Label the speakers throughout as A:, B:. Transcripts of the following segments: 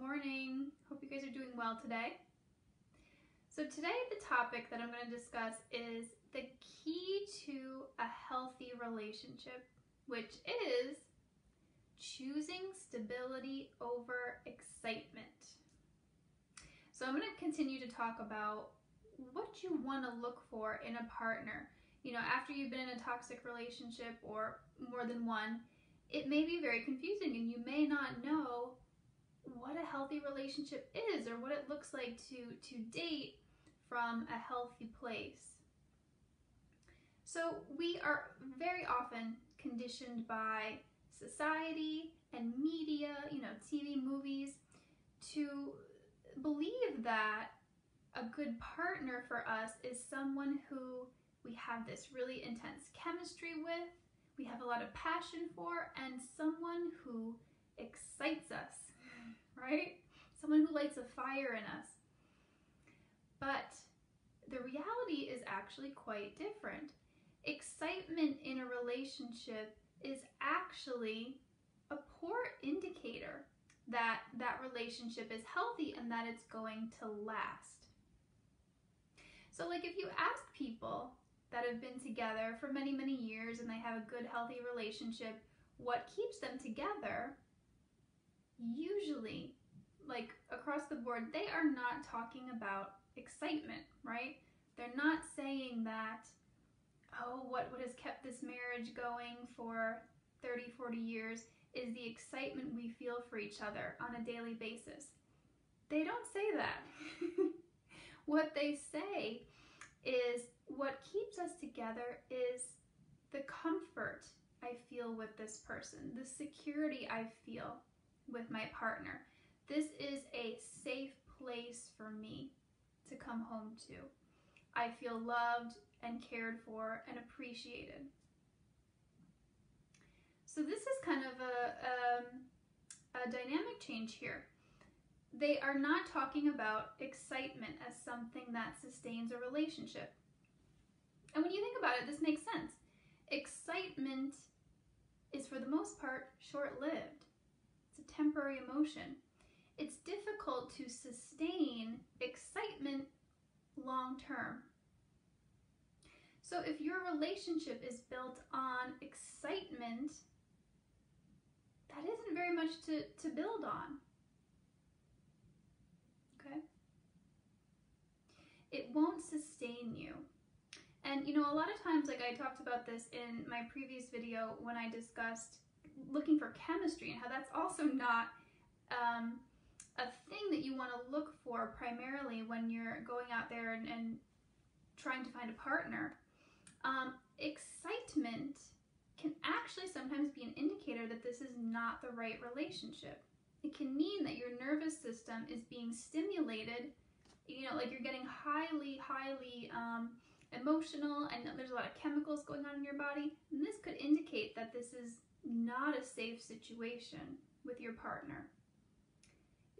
A: Morning. Hope you guys are doing well today. So today the topic that I'm going to discuss is the key to a healthy relationship, which is choosing stability over excitement. So I'm going to continue to talk about what you want to look for in a partner. You know, after you've been in a toxic relationship or more than one, it may be very confusing and you may not know what a healthy relationship is or what it looks like to to date from a healthy place. So we are very often conditioned by society and media, you know, TV, movies, to believe that a good partner for us is someone who we have this really intense chemistry with, we have a lot of passion for, and someone who excites us, right? Someone who lights a fire in us. But the reality is actually quite different. Excitement in a relationship is actually a poor indicator that that relationship is healthy and that it's going to last. So like if you ask people that have been together for many, many years and they have a good, healthy relationship, what keeps them together, usually, like across the board, they are not talking about excitement, right? They're not saying that, oh, what, has kept this marriage going for 30, 40 years is the excitement we feel for each other on a daily basis. They don't say that. what they say is what keeps us together is the comfort I feel with this person, the security I feel with my partner. This is a safe place for me to come home to. I feel loved and cared for and appreciated. So this is kind of a, um, a dynamic change here. They are not talking about excitement as something that sustains a relationship. And when you think about it, this makes sense. Excitement is for the most part short-lived. It's a temporary emotion. It's difficult to sustain excitement long-term. So if your relationship is built on excitement, that isn't very much to, to build on. Okay? It won't sustain you. And you know, a lot of times, like I talked about this in my previous video when I discussed looking for chemistry and how that's also not um, a thing that you want to look for primarily when you're going out there and, and trying to find a partner. Um, excitement can actually sometimes be an indicator that this is not the right relationship. It can mean that your nervous system is being stimulated, you know, like you're getting highly, highly um, emotional and there's a lot of chemicals going on in your body. And this could indicate that this is not a safe situation with your partner.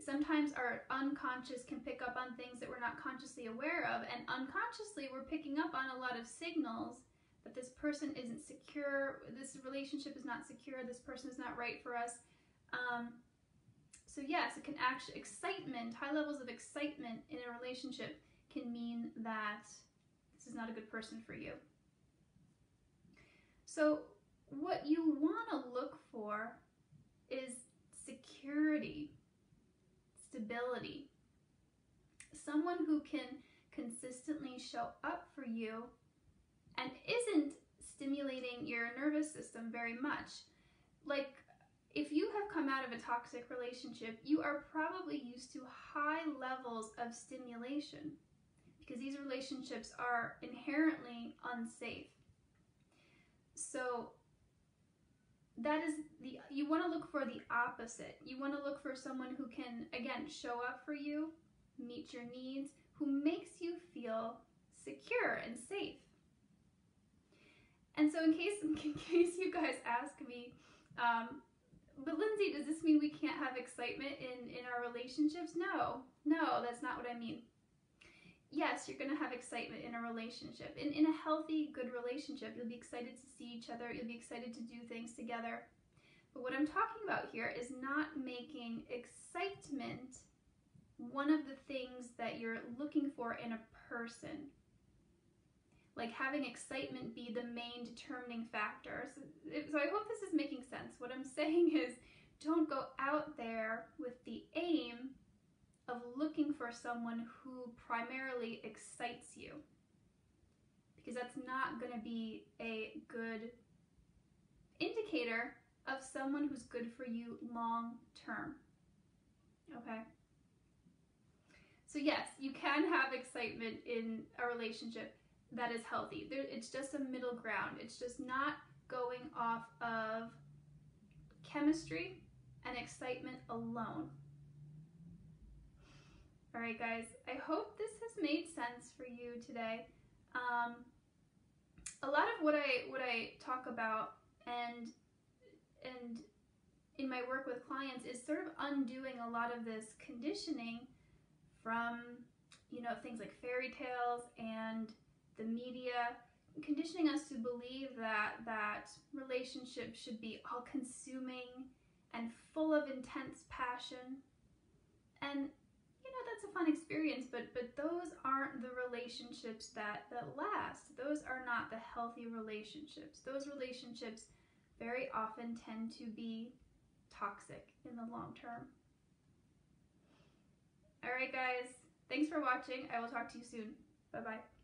A: Sometimes our unconscious can pick up on things that we're not consciously aware of, and unconsciously we're picking up on a lot of signals that this person isn't secure, this relationship is not secure, this person is not right for us. Um, so yes, it can actually, excitement, high levels of excitement in a relationship can mean that this is not a good person for you. So what you want to look for is security, someone who can consistently show up for you and isn't stimulating your nervous system very much. Like, if you have come out of a toxic relationship, you are probably used to high levels of stimulation because these relationships are inherently unsafe. So that is the you want to look for the opposite. You want to look for someone who can again show up for you, meet your needs, who makes you feel secure and safe. And so in case, in case you guys ask me, um, but Lindsay, does this mean we can't have excitement in, in our relationships? No, no, that's not what I mean. Yes, you're going to have excitement in a relationship. In, in a healthy, good relationship, you'll be excited to see each other. You'll be excited to do things together. But what I'm talking about here is not making excitement one of the things that you're looking for in a person. Like having excitement be the main determining factor. So, so I hope this is making sense. What I'm saying is don't go out there with the aim of looking for someone who primarily excites you. Because that's not going to be a good indicator of someone who's good for you long term. Okay? So, yes, you can have excitement in a relationship that is healthy. it's just a middle ground. It's just not going off of chemistry and excitement alone. Right, guys, I hope this has made sense for you today. Um, a lot of what I what I talk about and and in my work with clients is sort of undoing a lot of this conditioning from you know things like fairy tales and the media conditioning us to believe that that relationship should be all consuming and full of intense passion and that's a fun experience but but those aren't the relationships that that last. Those are not the healthy relationships. Those relationships very often tend to be toxic in the long term. All right guys. Thanks for watching. I will talk to you soon. Bye bye